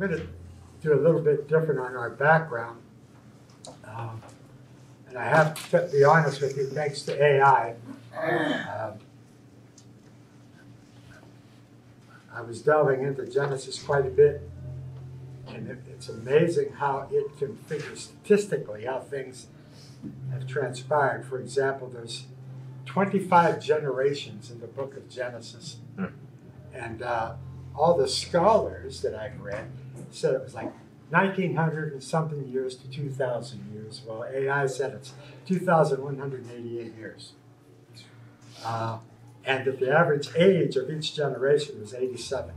going to do a little bit different on our background. Um, and I have to be honest with you, thanks to AI, um, I was delving into Genesis quite a bit, and it, it's amazing how it can figure statistically how things have transpired. For example, there's 25 generations in the book of Genesis, Hmm. and uh, all the scholars that I've read said it was like 1900 and something years to 2000 years. Well, AI said it's 2,188 years. Uh, and that the average age of each generation was 87.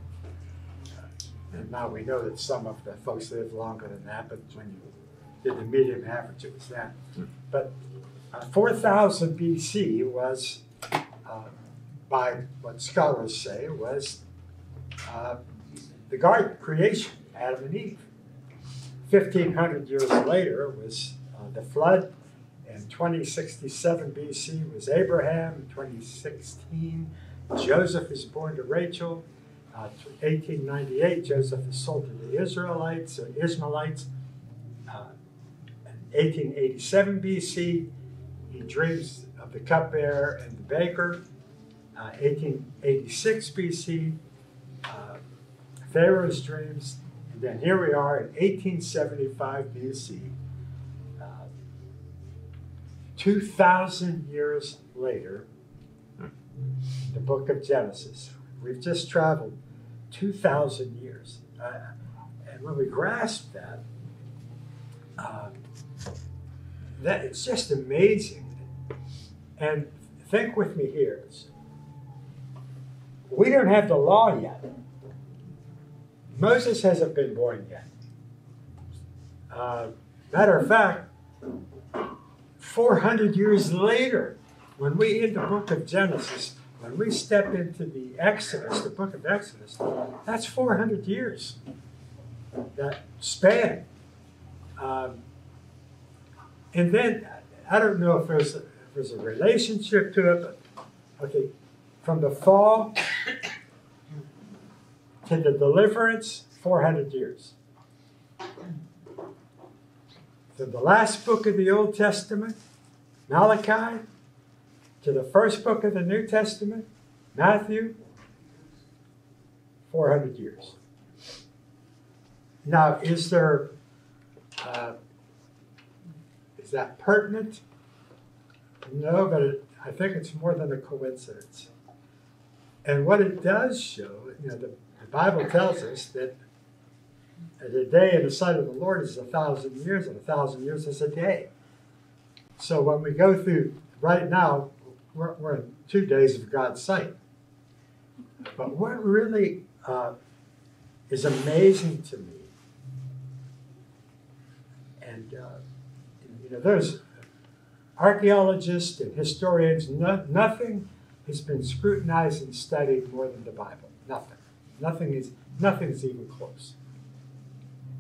And now we know that some of the folks live longer than that, but when you did the median average, it was that. But uh, 4000 BC was, uh, by what scholars say, was uh, the garden, creation, Adam and Eve. 1500 years later was uh, the flood. In 2067 BC was Abraham. In 2016, Joseph is born to Rachel. Uh, 1898, Joseph is sold to the Israelites or Ishmaelites. Uh, 1887 BC, he dreams of the cupbearer and the baker. Uh, 1886 BC, uh, Pharaoh's dreams. Then here we are in 1875 BC. Uh, 2,000 years later, the book of Genesis. We've just traveled 2,000 years. Uh, and when we grasp that, uh, that it's just amazing. And think with me here. We don't have the law yet. Moses hasn't been born yet. Uh, matter of fact, 400 years later, when we in the book of Genesis, when we step into the Exodus, the book of Exodus, that's 400 years. That span. Um, and then, I don't know if there's, if there's a relationship to it, but okay, from the fall to the deliverance, 400 years. From the last book of the Old Testament, Malachi, to the first book of the New Testament, Matthew, 400 years. Now, is there, uh, is that pertinent? No, but it, I think it's more than a coincidence. And what it does show, you know, the Bible tells us that a day in the sight of the Lord is a thousand years, and a thousand years is a day. So when we go through, right now, we're, we're in two days of God's sight. But what really uh, is amazing to me, and uh, you know, there's archaeologists and historians, no, nothing has been scrutinized and studied more than the Bible. Nothing. Nothing is nothing's even close.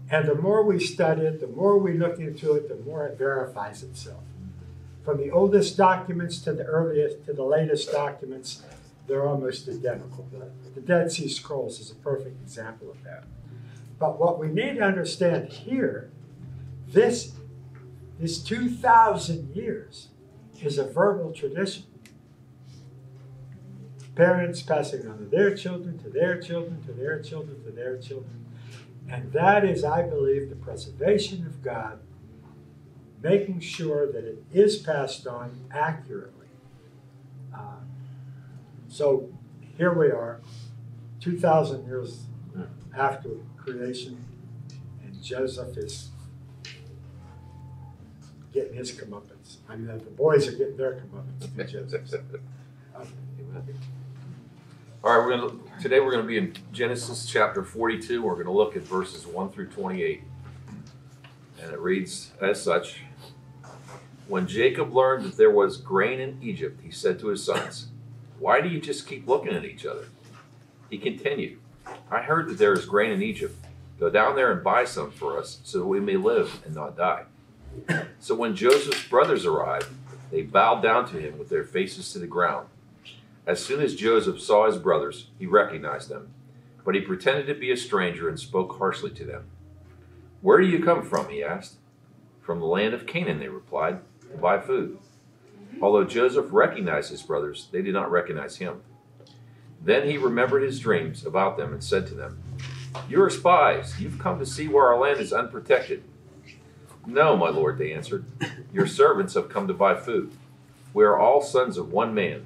And the more we study it, the more we look into it, the more it verifies itself. From the oldest documents to the earliest to the latest documents, they're almost identical. The, the Dead Sea Scrolls is a perfect example of that. But what we need to understand here, this this 2,000 years is a verbal tradition. Parents passing on to their children, to their children, to their children, to their children. And that is, I believe, the preservation of God, making sure that it is passed on accurately. Uh, so here we are, 2,000 years after creation, and Joseph is getting his comeuppance. I mean, the boys are getting their comeuppance from Joseph. All right, we're gonna today we're gonna be in Genesis chapter 42. We're gonna look at verses 1 through 28, and it reads as such: When Jacob learned that there was grain in Egypt, he said to his sons, "Why do you just keep looking at each other?" He continued, "I heard that there is grain in Egypt. Go down there and buy some for us, so that we may live and not die." So when Joseph's brothers arrived, they bowed down to him with their faces to the ground. As soon as Joseph saw his brothers, he recognized them. but he pretended to be a stranger and spoke harshly to them. Where do you come from? he asked. From the land of Canaan, they replied, to buy food. Although Joseph recognized his brothers, they did not recognize him. Then he remembered his dreams about them and said to them, You are spies. You've come to see where our land is unprotected. No, my lord, they answered. Your servants have come to buy food. We are all sons of one man.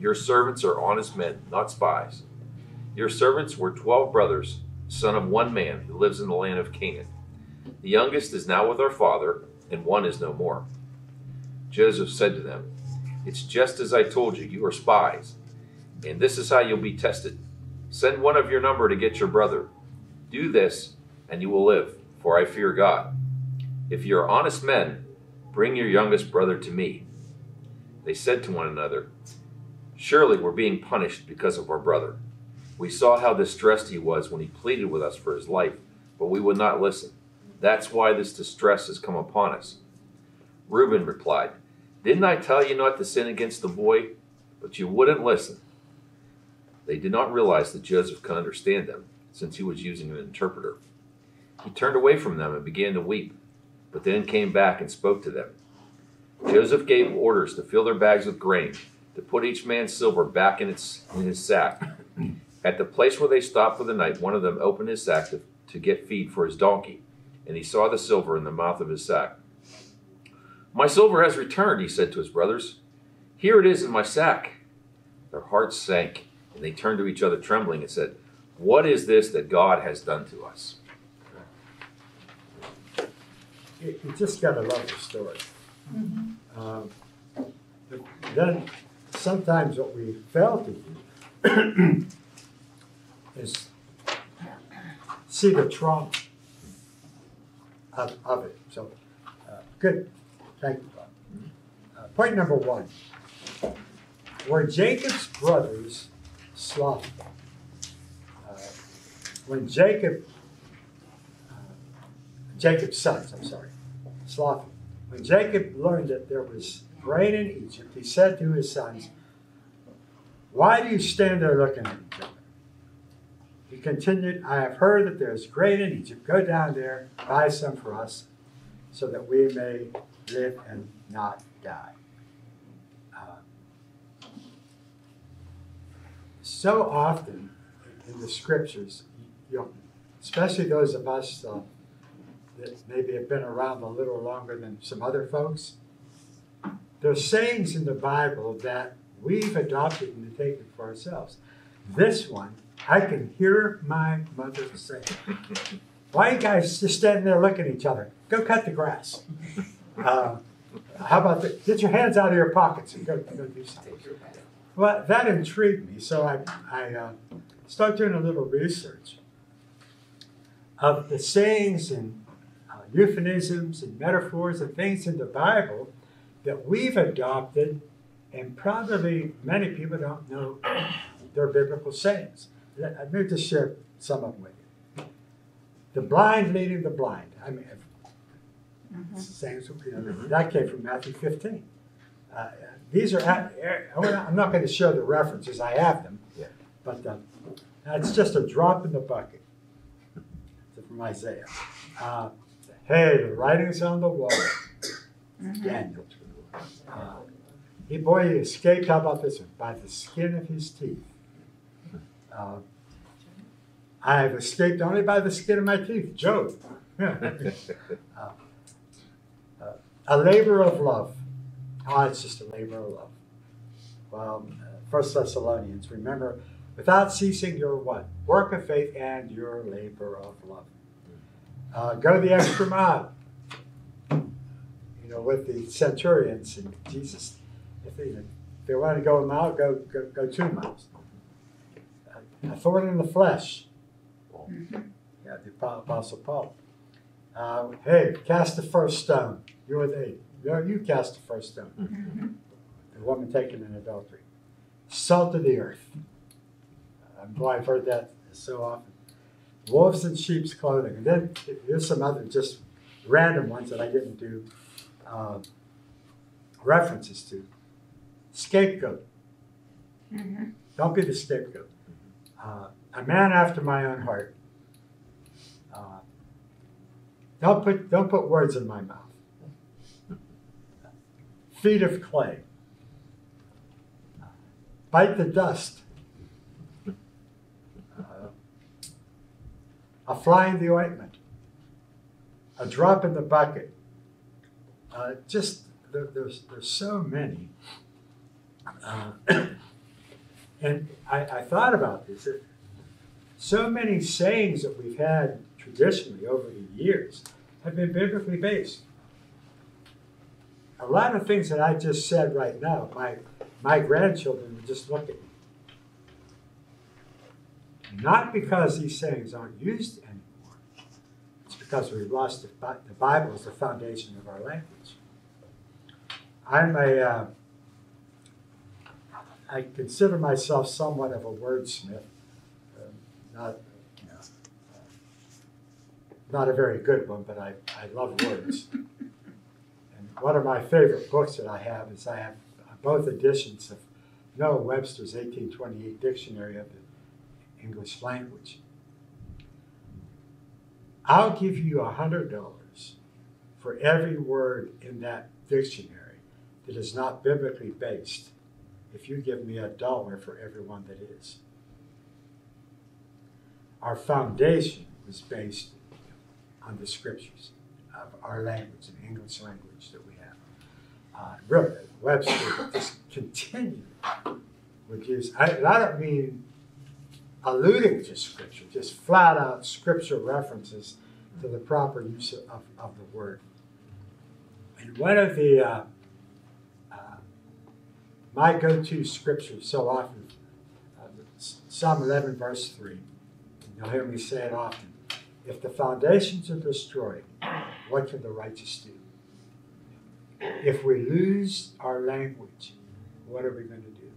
Your servants are honest men, not spies. Your servants were twelve brothers, son of one man who lives in the land of Canaan. The youngest is now with our father, and one is no more. Joseph said to them, It's just as I told you, you are spies, and this is how you'll be tested. Send one of your number to get your brother. Do this, and you will live, for I fear God. If you are honest men, bring your youngest brother to me. They said to one another, Surely we're being punished because of our brother. We saw how distressed he was when he pleaded with us for his life, but we would not listen. That's why this distress has come upon us. Reuben replied, Didn't I tell you not to sin against the boy? But you wouldn't listen. They did not realize that Joseph could understand them, since he was using an interpreter. He turned away from them and began to weep, but then came back and spoke to them. Joseph gave orders to fill their bags with grain, to put each man's silver back in, its, in his sack. At the place where they stopped for the night, one of them opened his sack to, to get feed for his donkey, and he saw the silver in the mouth of his sack. My silver has returned, he said to his brothers. Here it is in my sack. Their hearts sank, and they turned to each other trembling and said, What is this that God has done to us? You you just gotta love the story. Um, but Then, sometimes what we fail to do is see the trauma of, of it. So, uh, good, thank you. Uh, Point number one, were Jacob's brothers slothful? Uh, When Jacob, uh, Jacob's sons, I'm sorry, slothful. When Jacob learned that there was grain in Egypt, he said to his sons, Why do you stand there looking at each other? He continued, I have heard that there is grain in Egypt. Go down there, buy some for us, so that we may live and not die. Uh, so often in the scriptures, especially those of us uh, that maybe have been around a little longer than some other folks, there's sayings in the Bible that we've adopted and taken for ourselves. This one, I can hear my mother say, Why are you guys just standing there looking at each other? Go cut the grass. Uh, how about the, get your hands out of your pockets and go, go do something. Well, that intrigued me, so I, I uh, started doing a little research of the sayings and uh, euphemisms and metaphors and things in the Bible that we've adopted, and probably many people don't know they're biblical sayings. Let let me just share some of them with you. The blind leading the blind. I mean, if- sayings, you know, Mhm. that came from Matthew 15. Uh, these are, at, I'm not going to show the references, I have them. Yeah. But uh, it's just a drop in the bucket from Isaiah. Uh, hey, the writing's on the wall. Daniel. He, boy, he escaped, how about this one? By the skin of his teeth. Uh, I have escaped only by the skin of my teeth. Job. Uh, a labor of love. Oh, it's just a labor of love. Well, First Thessalonians, remember, without ceasing your what? Work of faith and your labor of love. Uh, go the extra mile. You know, with the centurions and Jesus, if they, if they want to go a mile, go go, go two miles. A thorn in the flesh. Yeah, the Apostle Paul. Uh, hey, cast the first stone. You're the you, you cast the first stone. The woman taken in adultery. Salt of the earth. I'm glad I've heard that so often. Wolves in sheep's clothing. And then there's some other just random ones that I didn't do uh, references to. Scapegoat. Don't be the scapegoat. Uh, a man after my own heart. Uh, don't put don't put words in my mouth. Feet of clay. Bite the dust. Uh, a fly in the ointment. A drop in the bucket. Uh, just there, there's there's so many. Uh, and I, I thought about this. So many sayings that we've had traditionally over the years have been biblically based. A lot of things that I just said right now, my my grandchildren would just look at me. Not because these sayings aren't used because we've lost the, the Bible as the foundation of our language. I'm a, uh, I consider myself somewhat of a wordsmith. Um, not, you know, uh, not a very good one, but I, I love words. and one of my favorite books that I have is I have both editions of Noah Webster's 1828 Dictionary of the English Language. I'll give you a hundred dollars for every word in that dictionary that is not biblically based if you give me a dollar for every one that is. Our foundation was based on the scriptures of our language, the English language that we have. Uh, really, Webster just continued would use, I, I don't mean alluding to scripture, just flat out scripture references to the proper use of, of the word. And one of the uh, my go-to scripture so often, uh, Psalm 11, verse 3. You'll hear me say it often. If the foundations are destroyed, what can the righteous do? If we lose our language, what are we going to do?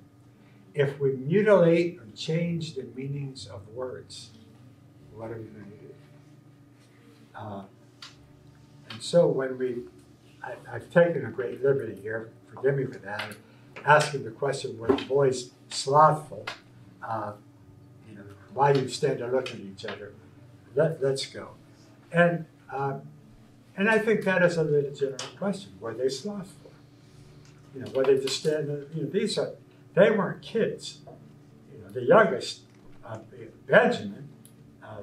If we mutilate or change the meanings of words, what are we going to do? Uh, and so when we, I, I've taken a great liberty here, forgive me for that asking the question, were the boys slothful? Uh, you know, why you stand there looking at each other? Let, let's go. And, um, and I think that is a legitimate question. Were they slothful? You know, were they just standing, you know, these are, they weren't kids. You know, the youngest, uh, Benjamin, uh,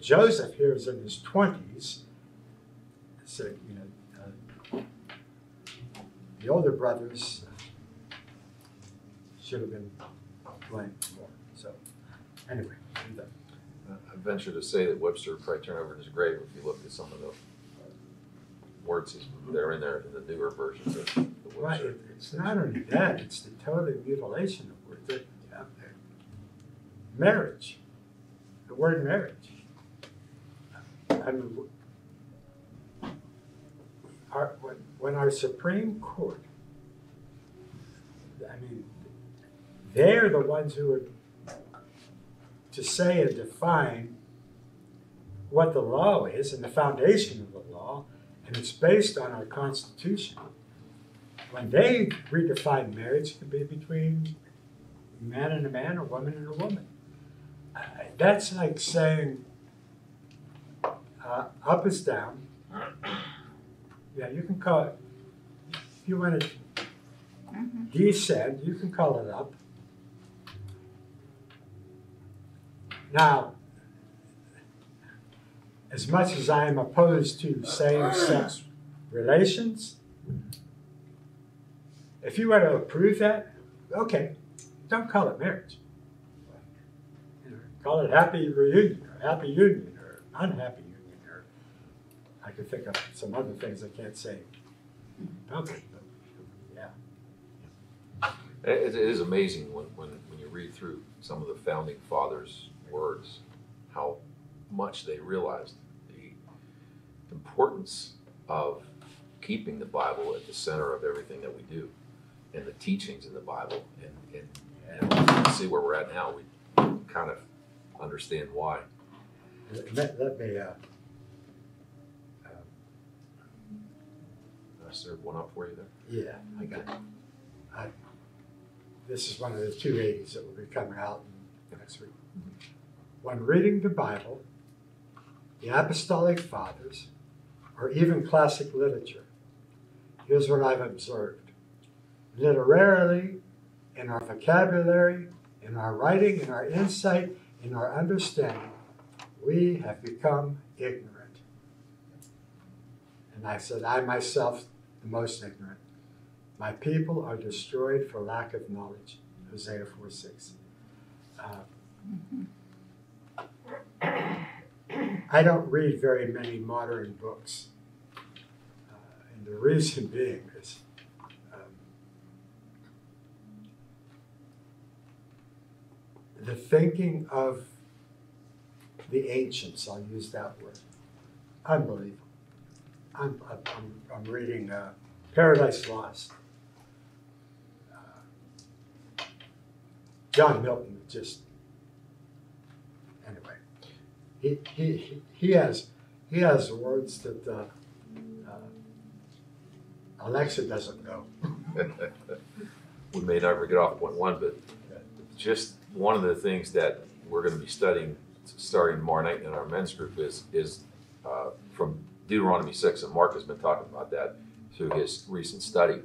Joseph here is in his 20s. So, you know, uh, the older brothers, should have been blamed more. So, anyway. I venture to say that Webster probably turn over his grave if you looked at some of the words that are in there in the newer versions of the Right, it- it's not only that, it's the total mutilation of words that out there. Marriage, the word marriage. I mean, our, when, when our Supreme Court, I mean, they're the ones who are to say and define what the law is and the foundation of the law, and it's based on our Constitution. When they redefine marriage, can be between a man and a man, or woman and a woman. Uh, That's like saying uh, up is down. Yeah, you can call it, if you want to descend, you can call it up. Now, as much as I am opposed to same-sex relations, if you were to approve that, okay, don't call it marriage. Call it happy reunion or happy union or unhappy union or I could think of some other things I can't say. But, yeah. It, is amazing when, when, when you read through some of the founding fathers' words, how much they realized importance of keeping the Bible at the center of everything that we do and the teachings in the Bible. And, and, and see where we're at now. We kind of understand why. Let, let me, uh, um, I one up for you there? yeah, I got it. I, this is one of the two eighties that will be coming out next week. when reading the Bible, the Apostolic Fathers, or even classic literature, here's what I've observed. Literarily, in our vocabulary, in our writing, in our insight, in our understanding, we have become ignorant. And I said, I myself, the most ignorant. My people are destroyed for lack of knowledge. Hosea 4 6. Uh, I don't read very many modern books. Uh, and the reason being is um, the thinking of the ancients, I'll use that word, unbelievable. I'm, I'm, I'm reading uh, Paradise Lost. Uh, John Milton just. He, he, he has he has words that uh, uh, Alexa doesn't know. we may never get off point one, but just one of the things that we're going to be studying starting tomorrow night in our men's group is is uh, from Deuteronomy six, and Mark has been talking about that through his recent study.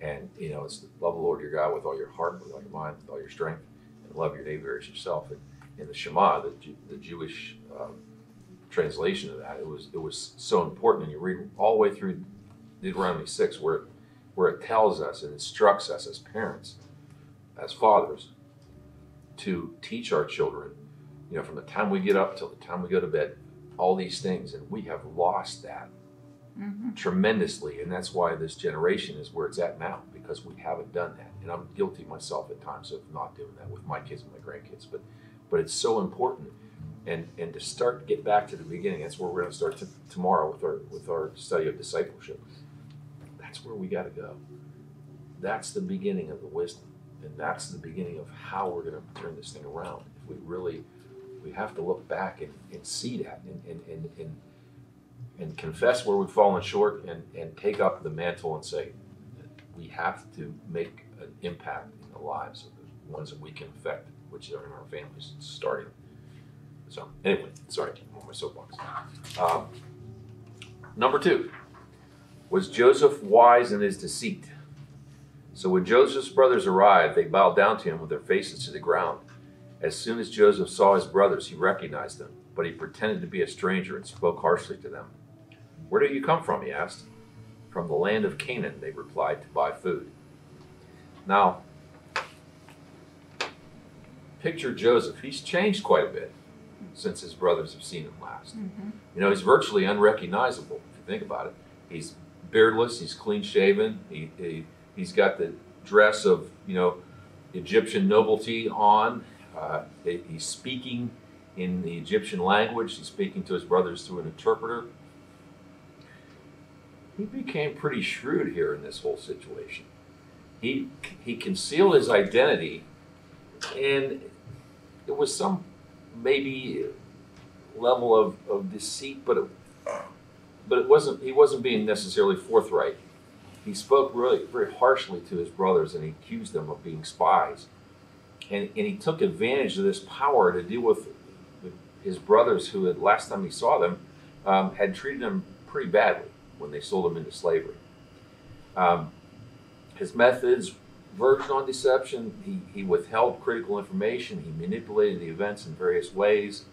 And you know, it's love the Lord your God with all your heart, with all your mind, with all your strength, and love your neighbor as yourself. And in the Shema, the, the Jewish um, translation of that, it was it was so important. And you read all the way through Deuteronomy six, where where it tells us and instructs us as parents, as fathers, to teach our children, you know, from the time we get up till the time we go to bed, all these things, and we have lost that Mm-hmm. tremendously, and that's why this generation is where it's at now because we haven't done that, and I'm guilty myself at times of not doing that with my kids and my grandkids, but but it's so important, and and to start get back to the beginning. That's where we're going to start to, tomorrow with our with our study of discipleship. That's where we got to go. That's the beginning of the wisdom, and that's the beginning of how we're going to turn this thing around. If we really, we have to look back and, and see that, and and and. and and confess where we've fallen short and, and take up the mantle and say we have to make an impact in the lives of the ones that we can affect, which are in our families starting. So anyway, sorry, I'm on my soapbox. Um, number two, was Joseph wise in his deceit? So when Joseph's brothers arrived, they bowed down to him with their faces to the ground. As soon as Joseph saw his brothers, he recognized them, but he pretended to be a stranger and spoke harshly to them. Where do you come from? he asked. From the land of Canaan, they replied, to buy food. Now, picture Joseph. He's changed quite a bit since his brothers have seen him last. Mm-hmm. You know, he's virtually unrecognizable if you think about it. He's beardless, he's clean shaven, he, he, he's got the dress of, you know, Egyptian nobility on. Uh, he's speaking in the Egyptian language, he's speaking to his brothers through an interpreter he became pretty shrewd here in this whole situation. He he concealed his identity, and it was some maybe level of, of deceit, but it, but it wasn't. He wasn't being necessarily forthright. He spoke really very harshly to his brothers, and he accused them of being spies, and and he took advantage of this power to deal with his brothers, who had last time he saw them um, had treated him pretty badly when they sold him into slavery. Um, his methods verged on deception. He, he withheld critical information. He manipulated the events in various ways.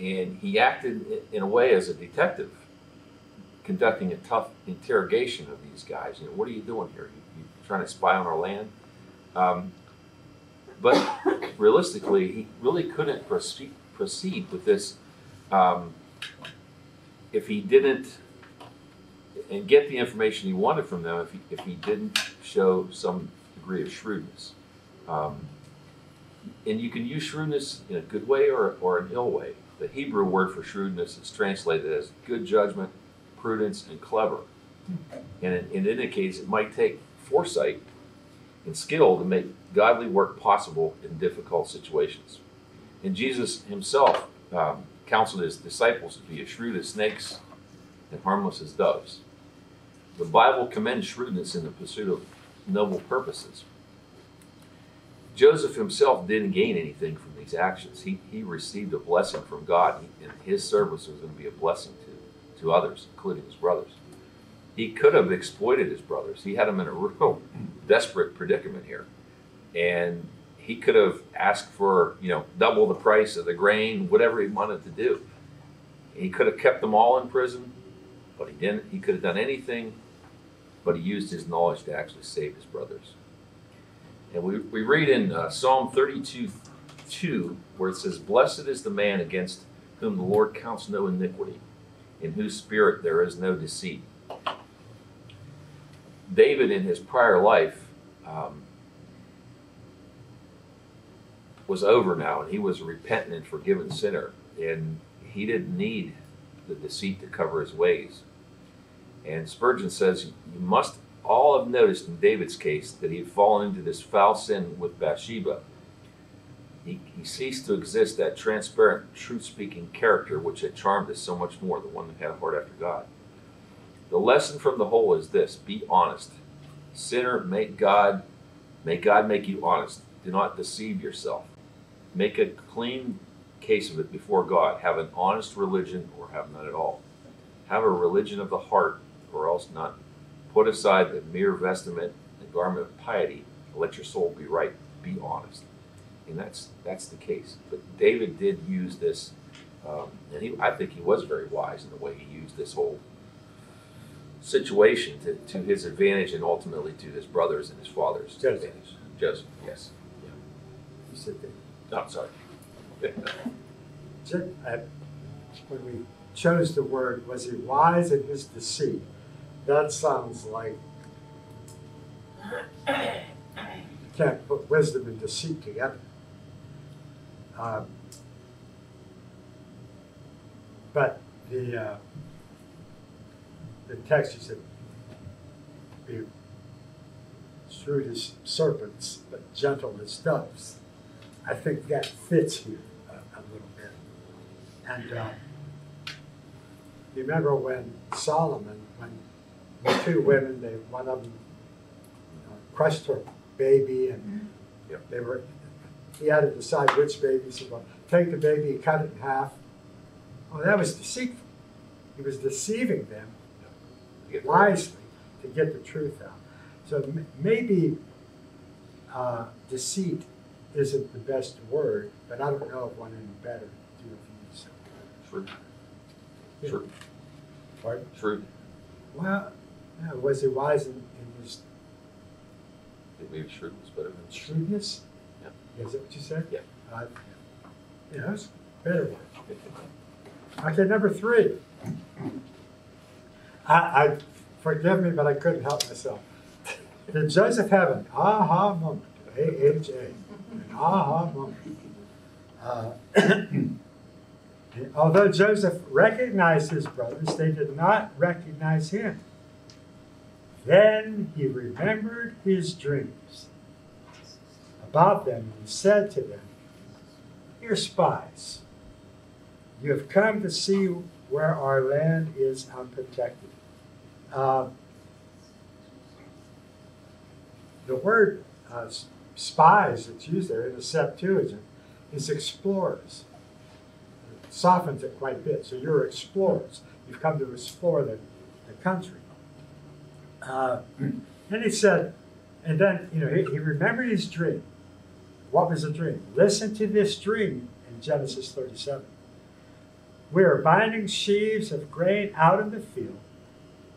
And he acted in a way as a detective, conducting a tough interrogation of these guys. You know, what are you doing here? You, you trying to spy on our land? Um, but realistically, he really couldn't proceed, proceed with this um, if he didn't and get the information he wanted from them if he, if he didn't show some degree of shrewdness. Um, and you can use shrewdness in a good way or, or an ill way. The Hebrew word for shrewdness is translated as good judgment, prudence, and clever. And it, it indicates it might take foresight and skill to make godly work possible in difficult situations. And Jesus himself um, counseled his disciples to be as shrewd as snakes and harmless as doves. The Bible commends shrewdness in the pursuit of noble purposes. Joseph himself didn't gain anything from these actions. He, he received a blessing from God, and his service was going to be a blessing to, to others, including his brothers. He could have exploited his brothers. He had them in a real desperate predicament here. And he could have asked for, you know, double the price of the grain, whatever he wanted to do. He could have kept them all in prison, but he didn't. He could have done anything, but he used his knowledge to actually save his brothers. And we, we read in uh, Psalm 32 2, where it says, Blessed is the man against whom the Lord counts no iniquity, in whose spirit there is no deceit. David, in his prior life, um, was over now, and he was a repentant and forgiven sinner, and he didn't need the deceit to cover his ways. And Spurgeon says, You must all have noticed in David's case that he had fallen into this foul sin with Bathsheba. He, he ceased to exist that transparent, truth speaking character which had charmed us so much more, the one that had a heart after God. The lesson from the whole is this be honest. Sinner, make God, may God make you honest. Do not deceive yourself. Make a clean case of it before God. Have an honest religion or have none at all. Have a religion of the heart or else none. Put aside the mere vestment and garment of piety. Let your soul be right. Be honest. And that's that's the case. But David did use this, um, and he, I think he was very wise in the way he used this whole situation to, to his advantage and ultimately to his brothers and his father's Joseph. advantage. Joseph, yes. You said that. No, I'm sorry. Uh, When we chose the word, was he wise in his deceit? That sounds like you can't put wisdom and deceit together. Um, But the, uh, the text, he said, be shrewd as serpents, but gentle as doves. I think that fits here a, a little bit. And uh, you remember when Solomon, the two women, they one of them uh, crushed her baby, and Yep. they were. He had to decide which baby. He said, "Well, take the baby, and cut it in half." Well, that was deceitful. He was deceiving them wisely to get the truth out. So maybe uh, deceit isn't the best word, but I don't know of one any better to use. True. True. Pardon? True. Well, yeah, was he wise in, in his Maybe shrewd was better than shrewdness? Yeah. Is that what you said? Yeah. Uh, yeah, that's better word. Okay, number three. I, I forgive me, but I couldn't help myself. Did Joseph have an aha moment? A H A, an aha moment. Uh, although Joseph recognized his brothers, they did not recognize him. Then he remembered his dreams about them and said to them, You're spies. You have come to see where our land is unprotected. Uh, the word uh, spies that's used there in the Septuagint is explorers. It softens it quite a bit. So you're explorers. You've come to explore the, the country. Uh, and he said, and then, you know, he, he remembered his dream. What was the dream? Listen to this dream in Genesis 37. We are binding sheaves of grain out in the field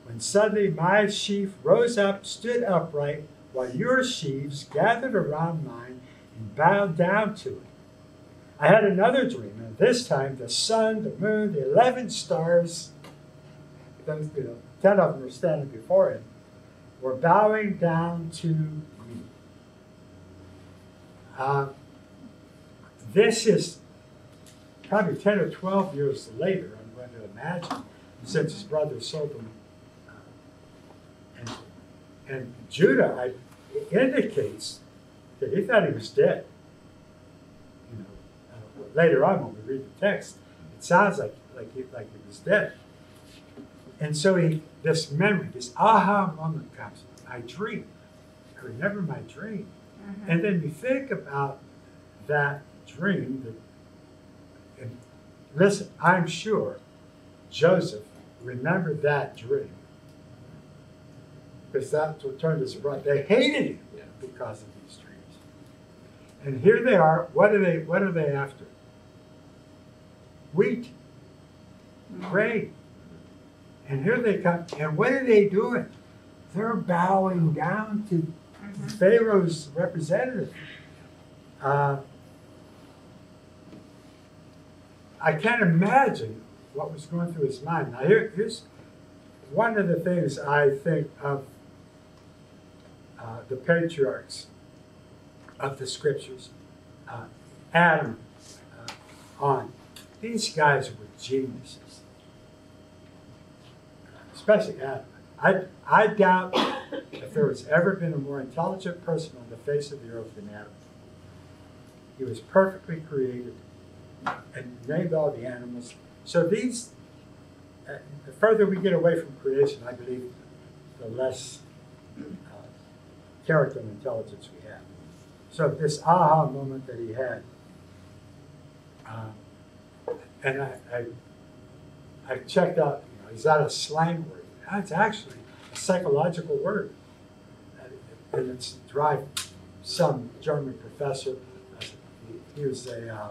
when suddenly my sheaf rose up, stood upright, while your sheaves gathered around mine and bowed down to it. I had another dream, and this time the sun, the moon, the eleven stars, those, you know, ten of them were standing before it, were bowing down to me. Uh, this is probably 10 or 12 years later, I'm going to imagine, since his brother sold him. Uh, and, and Judah I, indicates that he thought he was dead. You know, uh, later on when we read the text, it sounds like, like, he, like he was dead. And so he, this memory, this aha moment comes. I dream. I remember my dream. Mm-hmm. And then you think about that dream that, and listen, I'm sure Joseph remembered that dream. Because that's what turned his around. They hated him Yeah. because of these dreams. And here they are. What are they what are they after? Wheat. Mm-hmm. Grain. And here they come. And what are they doing? They're bowing down to Pharaoh's representative. Uh, I can't imagine what was going through his mind. Now, here, here's one of the things I think of uh, the patriarchs of the scriptures. Uh, Adam uh, on. These guys were geniuses, especially Adam. I, I doubt if there has ever been a more intelligent person on the face of the earth than Adam. He was perfectly created and named all the animals. So these, uh, the further we get away from creation, I believe, the less uh, character and intelligence we have. So this aha moment that he had, uh, and I, I, I checked out, is that a slang word? That's actually a psychological word. And it's derived some German professor. He was a uh,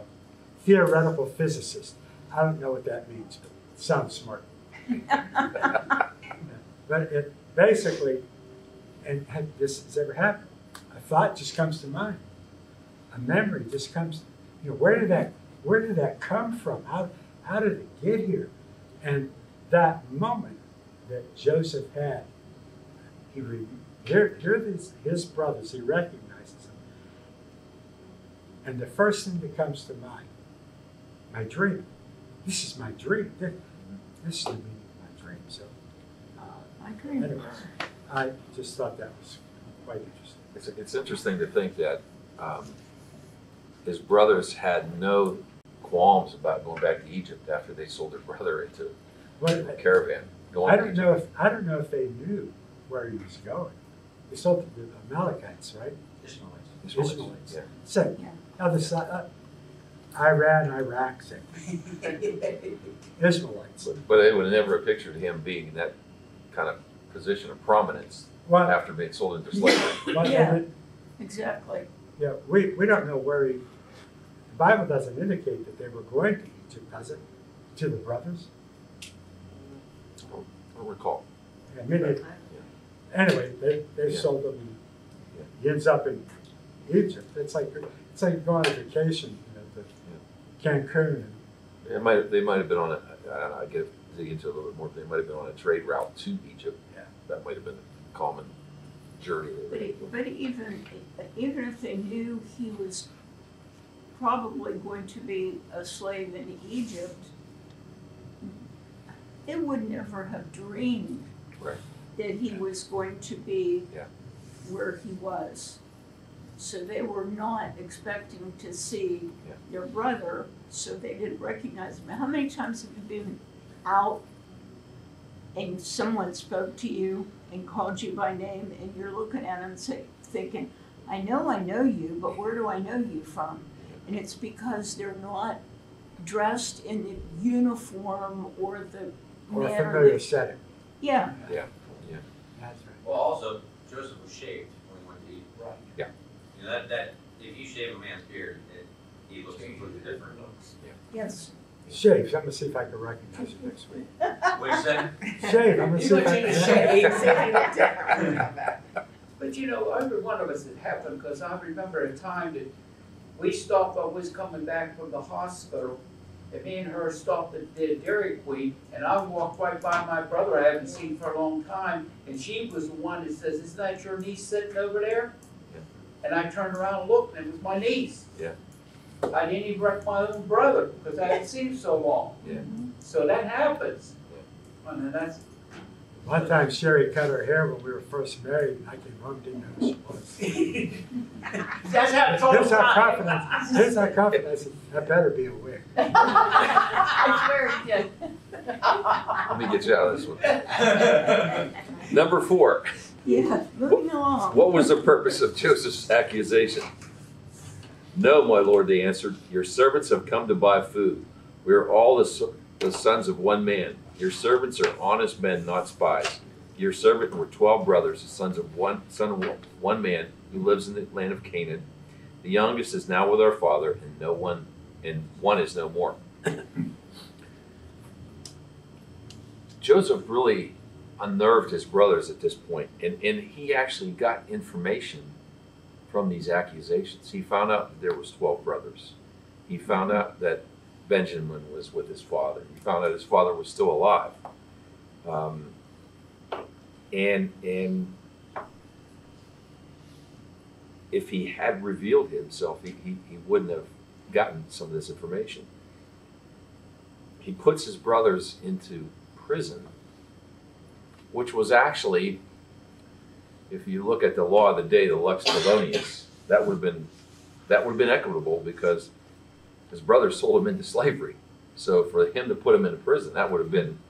theoretical physicist. I don't know what that means, but it sounds smart. But it basically, and this has ever happened, a thought just comes to mind. A memory just comes, you know, where did that, where did that come from? How, how did it get here? And that moment that Joseph had, he re, here, here are these, his brothers, he recognizes them. And the first thing that comes to mind, my dream. This is my dream. This, this is the meaning of my dream. So, uh, I agree. Anyway, I just thought that was quite interesting. It's, it's interesting to think that um, his brothers had no qualms about going back to Egypt after they sold their brother into a Well, caravan. Going I don't Egypt. know if I don't know if they knew where he was going. They sold to the Amalekites, right? Ishmaelites. Ishmaelites. Yeah. So Yeah. other side, uh, Iran, Iraq, same thing. Ishmaelites. But, but they would never have never pictured him being in that kind of position of prominence Well, after being sold into slavery. well, Yeah. it- Exactly. yeah, we, we don't know where he. The Bible doesn't indicate that they were going to Egypt, does it? To the brothers. I don't recall. I mean, it, anyway, they, they Yeah. sold him. And he ends up in Egypt. It's like it's like going on vacation, you know, to Cancun. It might they might have been on a I don't know, I get dig into it a little bit more. They might have been on a trade route to Egypt. Yeah. That might have been a common journey. they But, made. it- but even, even if they knew he was probably going to be a slave in Egypt, they would never have dreamed Right. that he was going to be Yeah. where he was. So they were not expecting to see Yeah. their brother, so they didn't recognize him. How many times have you been out and someone spoke to you and called you by name and you're looking at them say, thinking, I know I know you, but where do I know you from? And it's because they're not dressed in the uniform or the Or a manner familiar that, setting. yeah, That's right. Well, also, Joseph was shaved when he went to Egypt. Right. Yeah. You know, that, that, if you shave a man's beard, it, he looks completely different. yes. Shave. I'm gonna see if I can recognize you next week. What you say? Shave. I'm gonna see if I in can. shade, see if you look. But you know, every one of us it happened, because I remember a time that we stopped, I was coming back from the hospital, and me and her stopped at the Dairy Queen, and I walked right by my brother I haven't seen for a long time, and she was the one that says, isn't that your niece sitting over there? Yeah. And I turned around and looked, and it was my niece. Yeah. I didn't even recognize my own brother, because I hadn't seen him so long. Yeah. So So that happens. Yeah. And that's, One time Sherry cut her hair when we were first married. and I came home, didn't know who she was. that's how it's all Here's how about. confident. Here's how confident. I said, that better be a wig. I swear he did. Let me get you out of this one. Number four. Yeah, moving along. What was the purpose of Joseph's accusation? No, my lord, they answered. Your servants have come to buy food. We are all the, the sons of one man. Your servants are honest men, not spies. Your servant were twelve brothers, the sons of one son of one- man who lives in the land of Canaan. The youngest is now with our father, and no one and one is no more. Joseph really unnerved his brothers at this point, and, and he actually got information from these accusations. He found out that there was twelve brothers. He found out that Benjamin was with his father. He found out his father was still alive. Um, and and if he had revealed himself, he, he, he wouldn't have gotten some of this information. He puts his brothers into prison, which was actually, if you look at the law of the day, the lex talionis, that would have been that would have been equitable because his brothers sold him into slavery. So for him to put him into prison, that would have been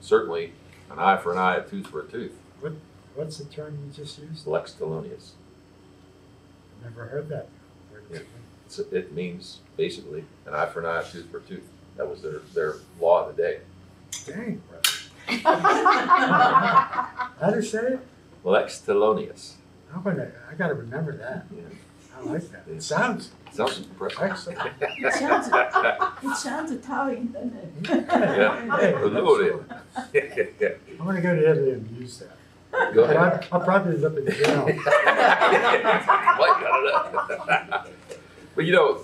certainly an eye for an eye, a tooth for a tooth. What, What's the term you just used? Lex talionis. Never heard that. Yeah. It's, it means basically an eye for an eye, a tooth for a tooth. That was their, their law of the day. Dang, brother. How do you say it? Lex talionis. I'm gonna, I gotta remember that. Yeah. I like that. It sounds Sounds impressive. excellent. It sounds, it sounds Italian, doesn't it? Yeah. Hey, A little bit. I'm gonna go to Italy and use that. Go ahead. I'm- I'll probably end up in jail. Might got it up. But you know,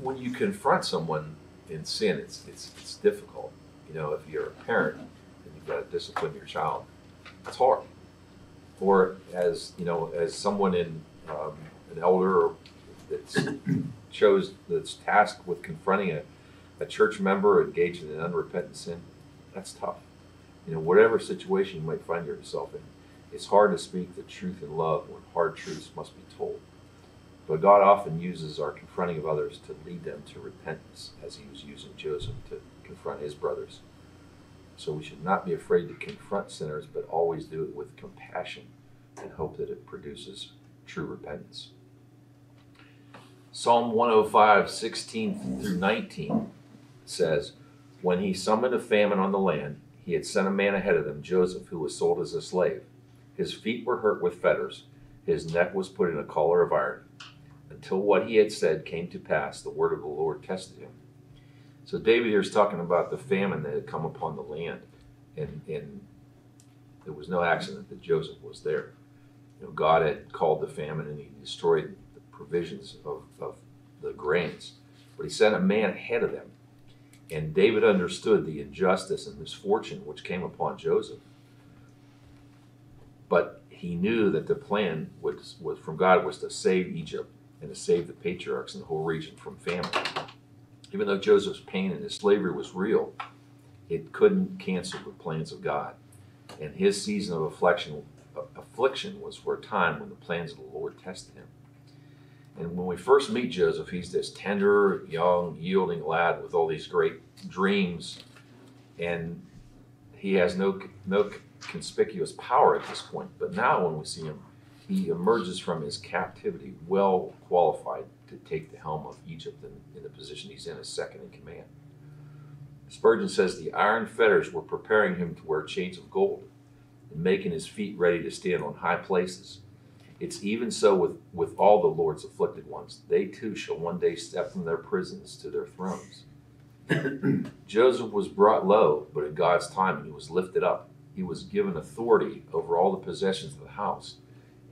when you confront someone in sin, it's it's it's difficult. You know, if you're a parent and you've got to discipline your child, it's hard. Or as you know, as someone in um, an elder that's chose that's tasked with confronting a, a church member engaged in an unrepentant sin, that's tough. You know, whatever situation you might find yourself in, it's hard to speak the truth in love when hard truths must be told. But God often uses our confronting of others to lead them to repentance, as he was using Joseph to confront his brothers. So we should not be afraid to confront sinners, but always do it with compassion and hope that it produces true repentance. Psalm 105, 16 through 19 says, When he summoned a famine on the land, he had sent a man ahead of them, Joseph, who was sold as a slave. His feet were hurt with fetters, his neck was put in a collar of iron. Until what he had said came to pass, the word of the Lord tested him. So David here is talking about the famine that had come upon the land, and, and it was no accident that Joseph was there. You know, God had called the famine and he destroyed provisions of, of the grains. But he sent a man ahead of them. And David understood the injustice and misfortune which came upon Joseph. But he knew that the plan was, was from God was to save Egypt and to save the patriarchs and the whole region from famine. Even though Joseph's pain and his slavery was real, it couldn't cancel the plans of God. And his season of affliction, affliction was for a time when the plans of the Lord tested him. And when we first meet Joseph, he's this tender, young, yielding lad with all these great dreams, and he has no no conspicuous power at this point. But now, when we see him, he emerges from his captivity well qualified to take the helm of Egypt in, in the position he's in as second in command. Spurgeon says the iron fetters were preparing him to wear chains of gold and making his feet ready to stand on high places. It's even so with, with all the Lord's afflicted ones. They too shall one day step from their prisons to their thrones. Joseph was brought low, but in God's time he was lifted up. He was given authority over all the possessions of the house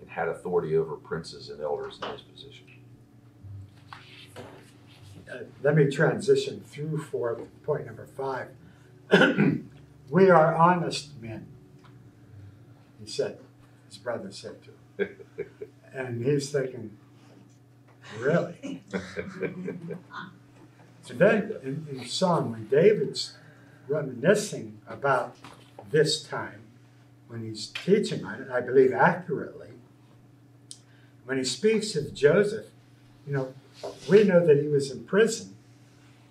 and had authority over princes and elders in his position. Uh, Let me transition through for point number five. we are honest men, he said, his brother said to him. And he's thinking, really? Today, in, in Psalm, when David's reminiscing about this time, when he's teaching on it, I believe accurately, when he speaks of Joseph, you know, we know that he was in prison.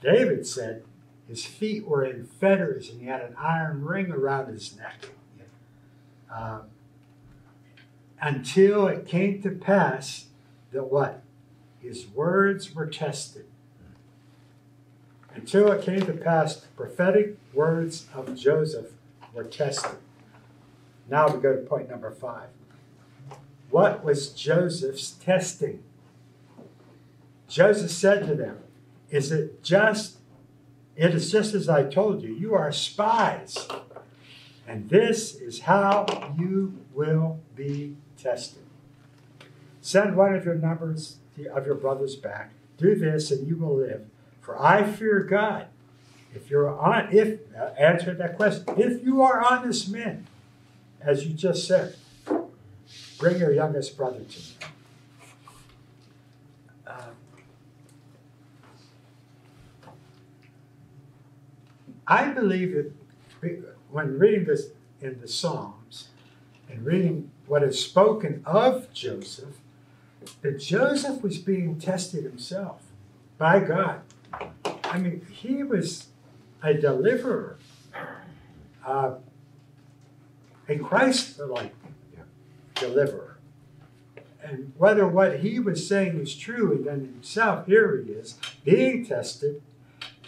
David said his feet were in fetters and he had an iron ring around his neck. Um, until it came to pass that what? His words were tested. Until it came to pass, the prophetic words of Joseph were tested. Now we go to point number five. What was Joseph's testing? Joseph said to them, Is it just, it is just as I told you, you are spies. And this is how you will be tested. Send one of your numbers of your brothers back. Do this, and you will live. For I fear God. If you're on, if uh, answer that question, if you are honest men, as you just said, bring your youngest brother to me. Uh, I believe that when reading this in the Psalms and reading what is spoken of Joseph, that Joseph was being tested himself by God. I mean, he was a deliverer, uh, a Christ like deliverer. And whether what he was saying is true, and then himself, here he is, being tested,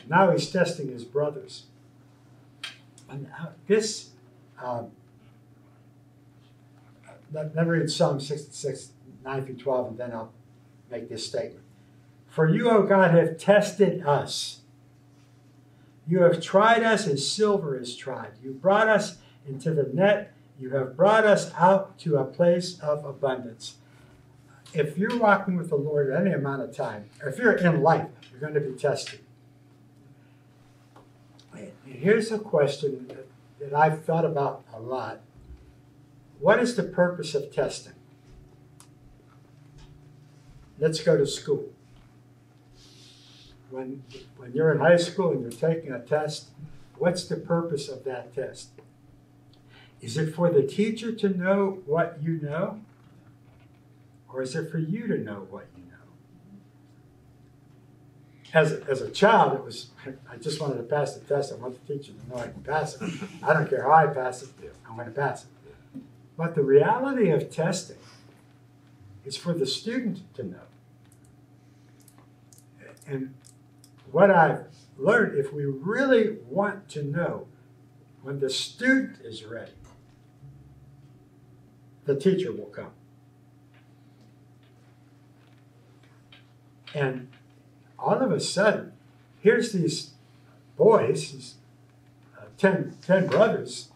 now he's testing his brothers. And this, um, me read Psalm 66, 9 through 12, and then I'll make this statement. For you, O God, have tested us. You have tried us as silver is tried. You brought us into the net. You have brought us out to a place of abundance. If you're walking with the Lord any amount of time, or if you're in life, you're going to be tested. Here's a question that I've thought about a lot. What is the purpose of testing? Let's go to school. When, when you're in high school and you're taking a test, what's the purpose of that test? Is it for the teacher to know what you know? Or is it for you to know what you know? As a, as a child, it was, I just wanted to pass the test. I want the teacher to know I can pass it. I don't care how I pass it, I'm going to pass it. But the reality of testing is for the student to know. And what I've learned, if we really want to know when the student is ready, the teacher will come. And all of a sudden, here's these boys, these uh, ten, ten brothers.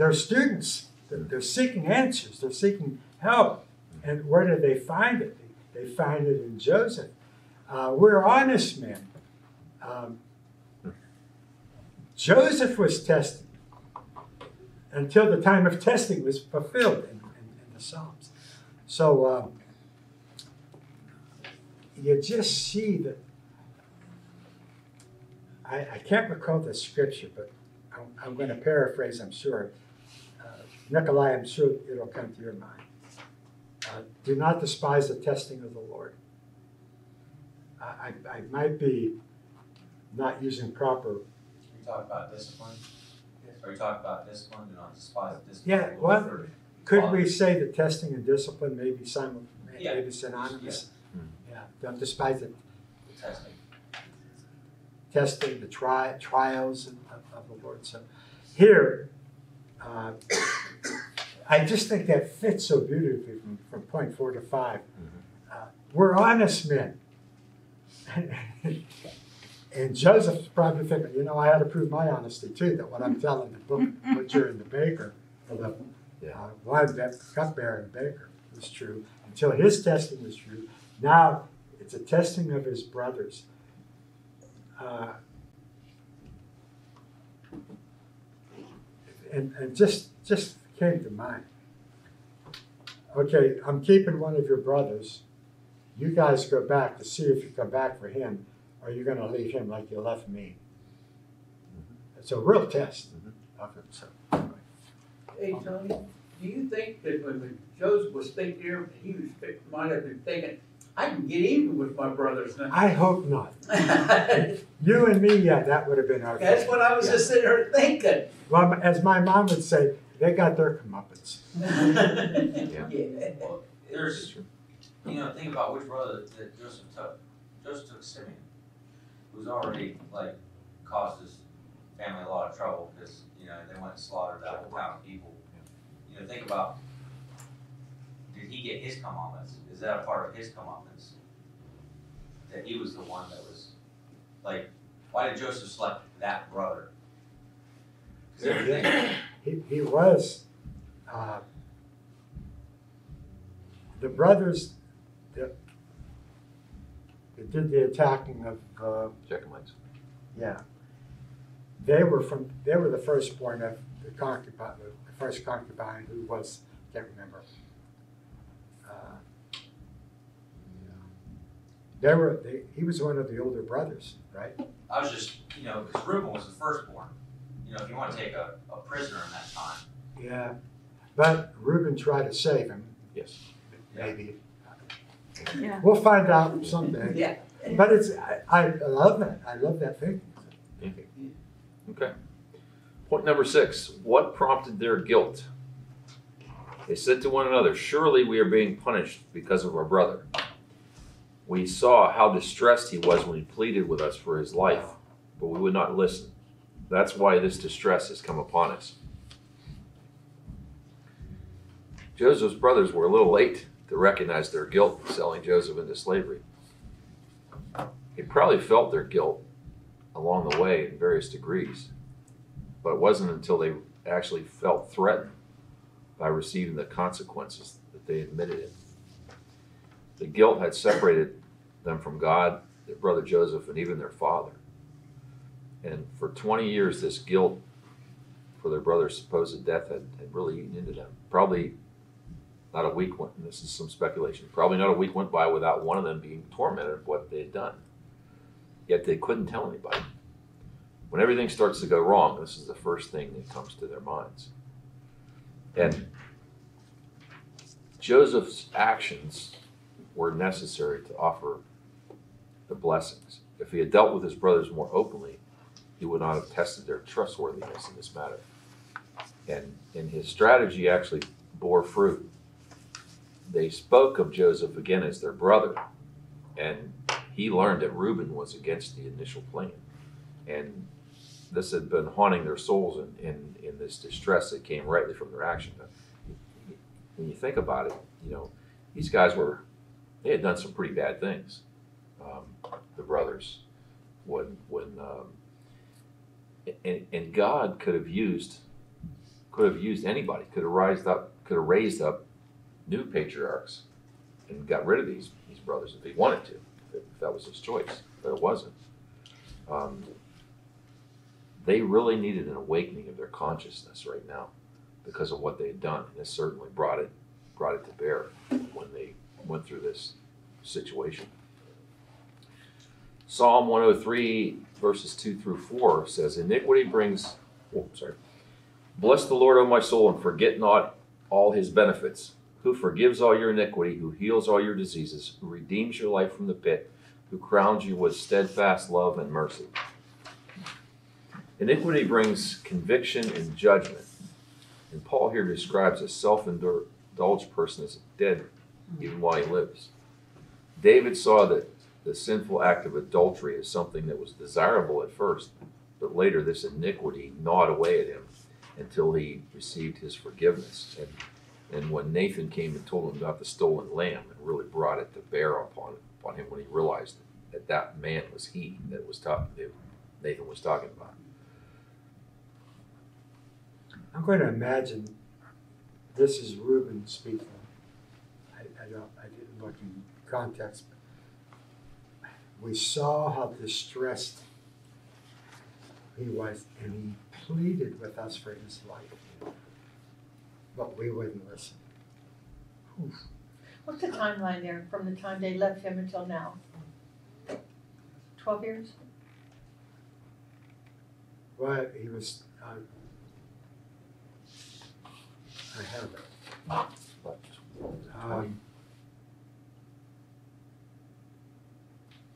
They're students. They're, they're seeking answers. They're seeking help. And where do they find it? They, find it in Joseph. Uh, we're honest men. Um, Joseph was tested until the time of testing was fulfilled in, in, in the Psalms. So um, you just see that. I, I can't recall the scripture, but I'm, I'm going to paraphrase, I'm sure. Nikolai, I'm sure it'll come to your mind. Uh, do not despise the testing of the Lord. I, I, I might be not using proper. You talk about discipline? Are you talking about discipline, do not despise discipline? Yeah, what? Could we say that testing and discipline may be simul- Yeah. maybe synonymous? Yeah, don't despise it. The testing. testing, the tri- trials of, of the Lord. So here, uh, I just think that fits so beautifully from, from point four to 5 Uh, we're honest men. and Joseph's probably thinking, you know, I had to prove my honesty too, that what I'm telling the book, butcher and the baker, or the Yeah. uh, one that cupbearer and baker was true, until his testing was true. Now it's a testing of his brothers. Uh, and, and just just came to mind. Okay, I'm keeping one of your brothers. You guys go back to see if you come back for him, or you're going to leave him like you left me. Mm-hmm. It's a real test mm-hmm. of him. So, anyway. Hey, Tony, do you think that when Joseph was thinking here, he was, might have been thinking, I can get even with my brothers now? I hope not. You and me, yeah, that would have been our. That's what I was just sitting here thinking. Well, as my mom would say, they got their comeuppance. Yeah. Well, there's, you know, think about which brother that Joseph took. Joseph took Simeon, who's already like caused his family a lot of trouble because, you know, they went and slaughtered that whole town of people. You know, think about, did he get his comeuppance? Is that a part of his comeuppance? That he was the one that was, like, why did Joseph select that brother? Cause everything, He, he was, uh, the brothers that, that did the attacking of, uh, Shechemites. yeah, they were from, they were the firstborn of the concubine, the the first concubine who was, can't remember. Uh, yeah. They were, they, he was one of the older brothers, right? I was just, you know, because Reuben was the firstborn. You know, if you want to take a, a prisoner in that time, Yeah, but Reuben tried to save him, Yes. maybe. Yeah. We'll find out someday. Yeah. But it's, I, I love that, I love that thinking. Okay. Point number six. What prompted their guilt? They said to one another, Surely we are being punished because of our brother. We saw how distressed he was when he pleaded with us for his life, but we would not listen. That's why this distress has come upon us. Joseph's brothers were a little late to recognize their guilt in selling Joseph into slavery. They probably felt their guilt along the way in various degrees, but it wasn't until they actually felt threatened by receiving the consequences that they admitted it. The guilt had separated them from God, their brother Joseph, and even their father. And for 20 years, this guilt for their brother's supposed death had, had really eaten into them. Probably not a week went, and this is some speculation, probably not a week went by without one of them being tormented of what they had done. Yet they couldn't tell anybody. When everything starts to go wrong, this is the first thing that comes to their minds. And Joseph's actions were necessary to offer the blessings. If he had dealt with his brothers more openly, he would not have tested their trustworthiness in this matter. And, and his strategy actually bore fruit. They spoke of Joseph again as their brother, and he learned that Reuben was against the initial plan. And this had been haunting their souls in, in, in this distress that came rightly from their action. When you think about it, you know, these guys were, they had done some pretty bad things. Um, the brothers, when, when, um, and, and God could have used, could have used anybody, could have raised up, could have raised up new patriarchs and got rid of these, these brothers if he wanted to, if that was his choice, but it wasn't. Um, they really needed an awakening of their consciousness right now because of what they had done. And this certainly brought it brought it to bear when they went through this situation. Psalm 103 verses 2 through 4 says, Iniquity brings oh, sorry. Bless the Lord, O my soul, and forget not all his benefits, who forgives all your iniquity, who heals all your diseases, who redeems your life from the pit, who crowns you with steadfast love and mercy. Iniquity brings conviction and judgment. And Paul here describes a self indulged person as dead even while he lives. David saw that the sinful act of adultery as something that was desirable at first, but later this iniquity gnawed away at him until he received his forgiveness. And, and when Nathan came and told him about the stolen lamb, it really brought it to bear upon, upon him when he realized that that man was he that was talking that Nathan was talking about. I'm going to imagine this is Reuben speaking. I, I don't, I didn't look in context. We saw how distressed he was, and he pleaded with us for his life, but we wouldn't listen. Oof. What's the timeline there from the time they left him until now? Twelve years? Well, he was. Uh, I have it. Um,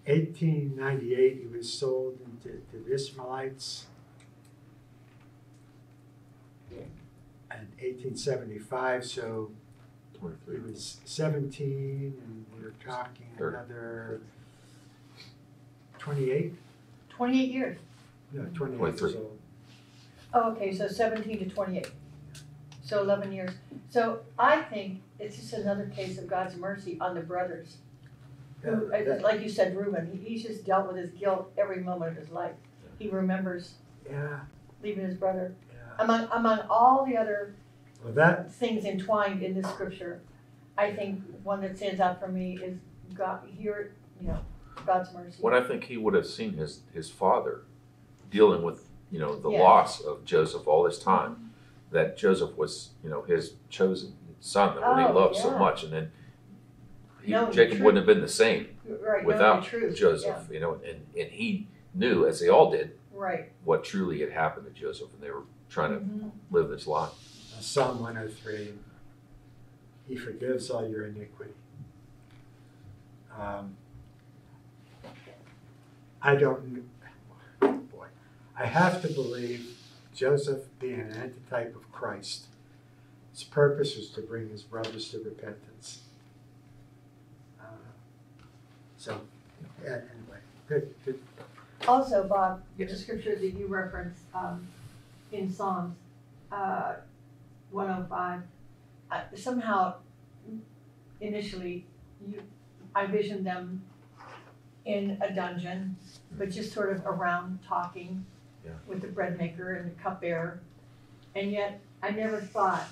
1898, he was sold into, to the Ishmaelites. in eighteen seventy-five, so he was seventeen, and we're talking Thirty. another twenty-eight, Twenty-eight years. no, twenty-eight years 23. old. Oh, okay, so seventeen to twenty-eight. So eleven years. So I think it's just another case of God's mercy on the brothers. Who, uh, like you said, Reuben, he, he's just dealt with his guilt every moment of his life. He remembers Yeah, leaving his brother. yeah. Among, among all the other Well, that, things entwined in this scripture, I think one that stands out for me is God, here, you know, God's mercy. When I think he would have seen his, his father dealing with, you know, the Yeah. loss of Joseph all this time, that Joseph was, you know, his chosen son, that one he Oh, loved so much, and then he, Knowing the Jacob wouldn't have been the same Right, knowing the without truth, Joseph, you know, and, and he knew, as they all did, Right. what truly had happened to Joseph, and they were trying to Mhm. live this life. Psalm one oh three, he forgives all your iniquity. Um, I don't, kn- boy, I have to believe Joseph being an antitype of Christ, his purpose was to bring his brothers to repentance. Uh, So, yeah, anyway, good, good. Also, Bob, the Yes. scripture that you referenced, um, in Psalms, uh, one oh five, uh, somehow initially, you, I visioned them in a dungeon, but just sort of around talking Yeah. with the bread maker and the cupbearer. And yet, I never thought,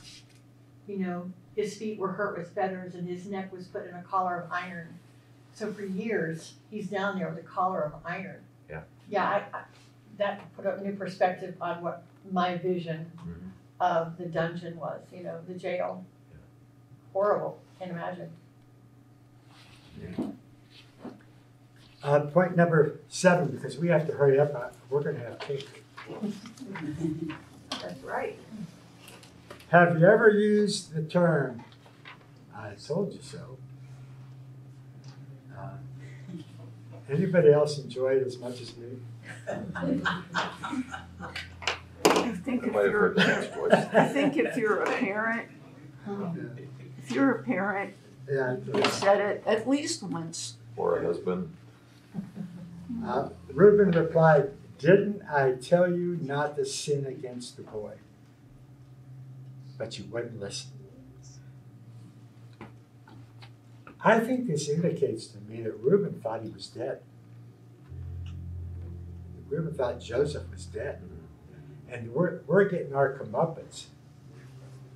you know, his feet were hurt with feathers and his neck was put in a collar of iron. So for years, he's down there with a collar of iron. Yeah. Yeah, I, I, that put a new perspective on what my vision Mhm. of the dungeon was, you know, the jail. Yeah. Horrible, can't imagine. Uh, point number seven, because we have to hurry up, uh, we're gonna have cake. That's right. Have you ever used the term, I told you so? Uh, Anybody else enjoy it as much as me? I think if might have you're, heard that voice. I think if you're a parent, if you're a parent, Yeah. you said it at least once. Or a husband. Uh, Reuben replied, Didn't I tell you not to sin against the boy? But you wouldn't listen. I think this indicates to me that Reuben thought he was dead. Reuben thought Joseph was dead. And we're, we're getting our comeuppance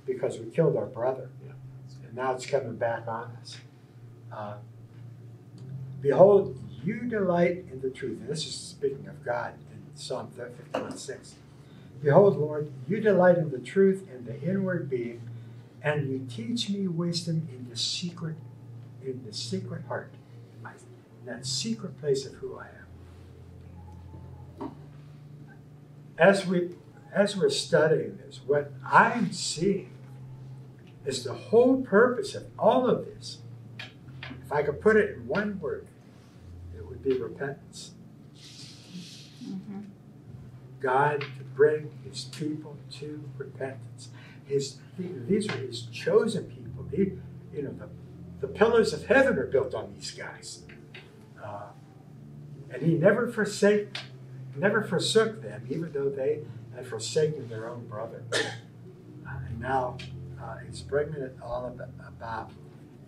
because we killed our brother. Yeah. And now it's coming back on us. Uh, Behold, you delight in the truth. And this is speaking of God in Psalm 51 6. Behold, Lord, you delight in the truth and the inward being, and you teach me wisdom in the secret, in the secret heart, in that secret place of who I am. As we as we're studying this, what I'm seeing is the whole purpose of all of this. If I could put it in one word, it would be repentance. Mm-hmm. God to bring his people to repentance. His these are his chosen people. He, you know, the, the pillars of heaven are built on these guys. Uh, and he never forsake never forsook them, even though they had forsaken their own brother. Uh, and now uh, bringing it all ab- about.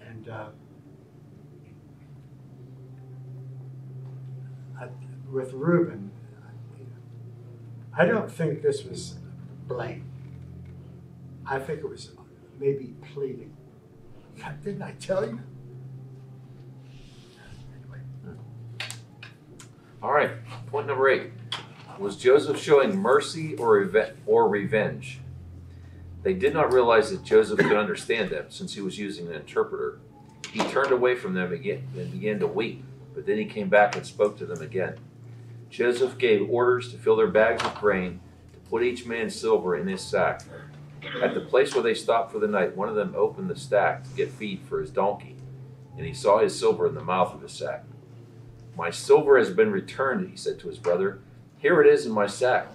And uh, I, with Reuben, I don't think this was blame. I think it was maybe pleading. God, didn't I tell you? Anyway, All right, point number eight. Was Joseph showing mercy or, reve- or revenge? They did not realize that Joseph could understand them since he was using an interpreter. He turned away from them again and began to weep, but then he came back and spoke to them again. Joseph gave orders to fill their bags with grain, to put each man's silver in his sack. At the place where they stopped for the night, one of them opened the stack to get feed for his donkey, and he saw his silver in the mouth of the sack. My silver has been returned, he said to his brother. Here it is in my sack.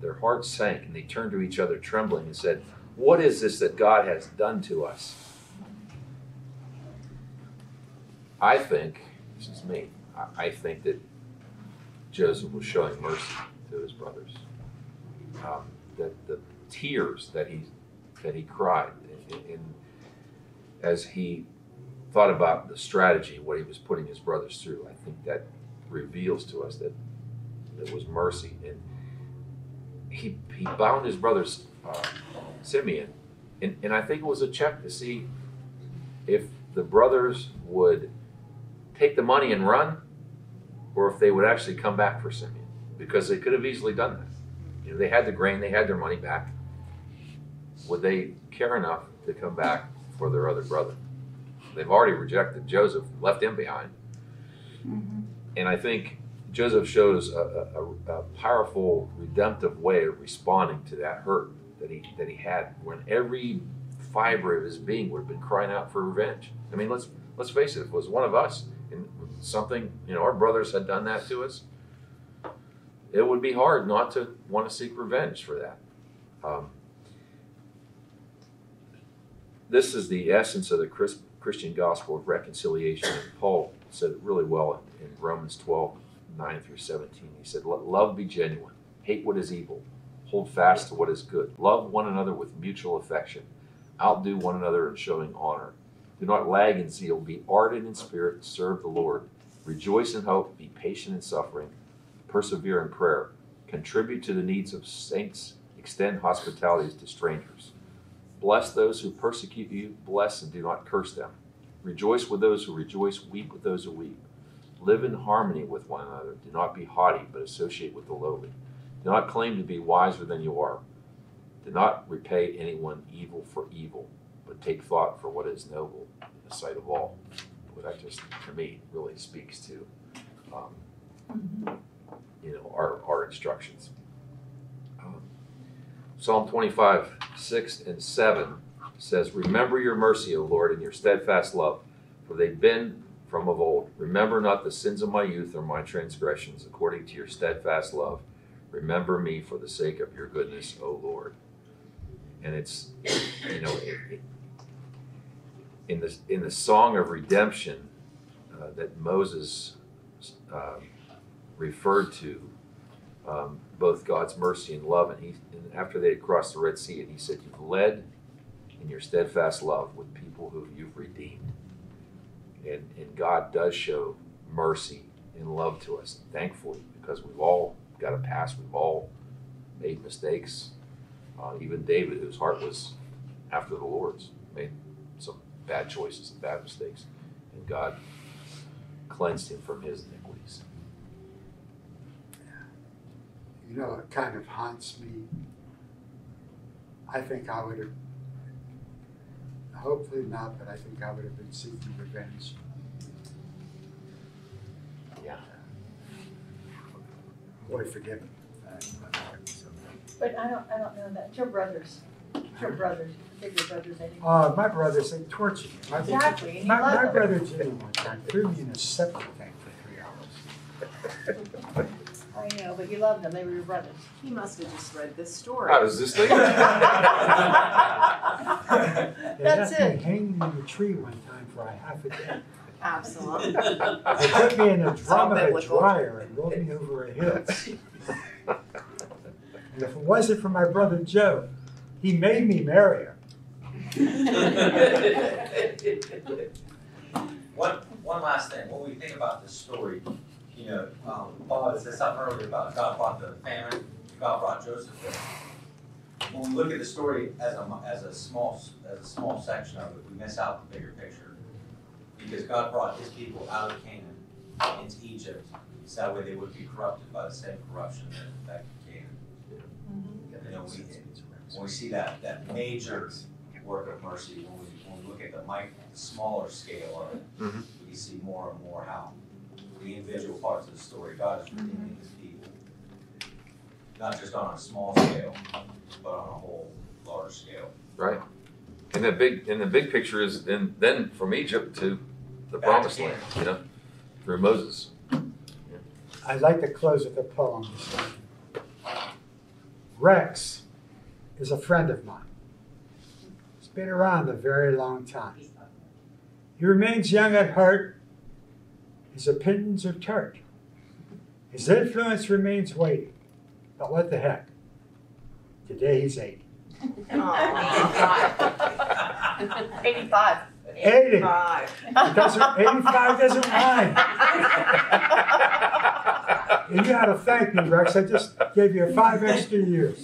Their hearts sank, and they turned to each other, trembling, and said, what is this that God has done to us? I think, this is me, I, I think that Joseph was showing mercy to his brothers. Um, that the tears that he that he cried in, as he thought about the strategy, what he was putting his brothers through, I think that reveals to us that there was mercy. And he, he bound his brothers, uh, Simeon, and, and I think it was a check to see if the brothers would take the money and run, or if they would actually come back for Simeon, because they could have easily done that. You know, they had the grain, they had their money back. Would they care enough to come back for their other brother? They've already rejected Joseph, left him behind. And I think Joseph shows a, a, a powerful redemptive way of responding to that hurt that he that he had when every fiber of his being would have been crying out for revenge. I mean, let's let's face it, if it was one of us and something, you know, our brothers had done that to us, it would be hard not to want to seek revenge for that. Um, this is the essence of the Chris, Christian gospel of reconciliation. And Paul said it really well in, in Romans 12, 9 through 17. He said, Let love be genuine, hate what is evil, hold fast to what is good, love one another with mutual affection, outdo one another in showing honor. Do not lag in zeal, be ardent in spirit, serve the Lord. Rejoice in hope, be patient in suffering, persevere in prayer, contribute to the needs of saints, extend hospitalities to strangers. Bless those who persecute you, bless and do not curse them. Rejoice with those who rejoice, weep with those who weep. Live in harmony with one another. Do not be haughty, but associate with the lowly. Do not claim to be wiser than you are. Do not repay anyone evil for evil, but take thought for what is noble in the sight of all. Well, that just, to me, really speaks to, um, you know, our, our instructions. Psalm 25, 6 and 7 says, Remember your mercy, O Lord, and your steadfast love, for they've been from of old. Remember not the sins of my youth or my transgressions, according to your steadfast love. Remember me for the sake of your goodness, O Lord. And it's, you know, in the in the song of redemption uh, that Moses uh, referred to, um, both God's mercy and love, and he and after they had crossed the Red Sea, and he said, "You've led in your steadfast love with people who you've redeemed." And, and God does show mercy and love to us, thankfully, because we've all got a past. We've all made mistakes. Uh, even David, whose heart was after the Lord's, made some bad choices and bad mistakes. And God cleansed him from his You know, it kind of haunts me. I think I would have, hopefully not, but I think I would have been seeking revenge. Yeah. Boy, forgive me. But I don't, I don't know that, your brothers, your brothers, they're your brothers anyway. Uh, my brother said torture me. My, Exactly, and you my, love my them. brother Jimmy one time threw me in a septic tank for three hours. I know, but you loved them, they were your brothers. He must have just read this story. I was just thinking. They That's left me it. hanging in a tree one time for a half a day. Absolutely. They put me in a drum of a biblical. dryer and rolled me over a hill. And if it wasn't for my brother Joe, he made me marry her. One, one last thing, when we think about this story, you know, um, Paul had said something earlier about God brought the famine, God brought Joseph there. When we look at the story as a, as a small, as a small section of it, we miss out the bigger picture. Because God brought his people out of Canaan into Egypt, so that way they would be corrupted by the same corruption that affected Canaan. You know, we, when we see that, that major work of mercy, when we, when we look at the mic, the smaller scale of it, Mhm. we see more and more how the individual parts of the story, God is redeeming mm-hmm. his people. Not just on a small scale, but on a whole large scale. Right. And the big and the big picture is then then from Egypt to the Back to promised land, you know, through Moses. I'd like to close with a poem. Rex is a friend of mine. He's been around a very long time. He remains young at heart. His opinions are tart. His influence remains weighty. But what the heck? Today he's 80. Eighty-five. 80. Five. It doesn't, 85 doesn't rhyme. And you ought to thank me, Rex. I just gave you five extra years.